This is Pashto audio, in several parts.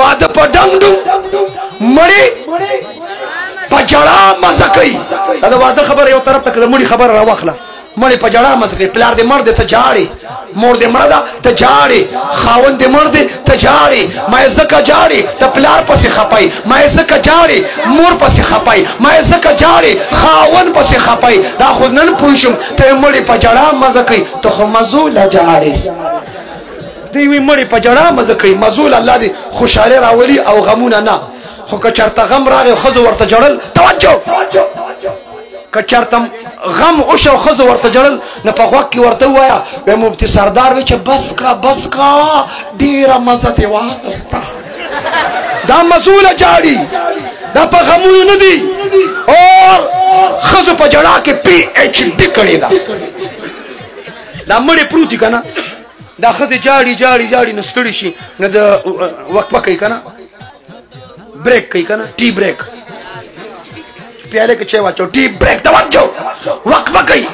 واده په ډنډو مړی په جړا مزه کوي دا د واده خبره یو طرف ته کړه مړی خبره راوخله مړی په جړا مزه کوي پلار دې مړ دې ته جاړي مور دې مړه ده ته جاړي خاوند دې مړ دې ته جاړي ما یې ځکه جاړي ته پلار پسې خپای ما یې ځکه جاړي مور پسې خپای ما یې ځکه جاړي خاوند پسې خپای دا خو نن پوه شم ته مړی په جړا مزه کوي ته خو مزو لا جاړي د یوې مړې په جړا مزه کوي مزول الله دې خوشحالي راولي او غمونه نه خو که چرته غم راغی خزو ورته جړل توجه که چرته غم او شو خزو ورته جړل نه په غوږ کې ورته وایا و مفتی سردار وی چې بس کا بس کا ډیره مزه دی واغستا دا مزول جاړي دا په غمونو نه دي اور خزو په جړا کې پی ایچ ډی کړی دا دا مړې پروت دي که نه دا ښځې جاړي جاړي جاړي نو ستړي شي نو د وقفه کوي که نه بریک کوي که نه ټي بریک پیاله کې چای واچو ټي بریک توجه وقفه کوي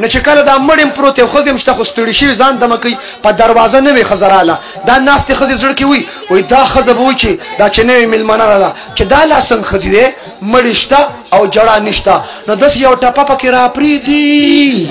نو چې کله دا مړیم پروت یو ښځې هم شته خو ستړي شوي ځان دمه کوي په دروازه نه وي ښځه راله دا ناستې ښځې زړه کې وي وایي دا ښځه به وایي چې دا چې نوې مېلمانه راله چې دا لا څنګه ښځې دی مړی شته او جړا نشته نو داسې یو ټپه پکې راپرېږدي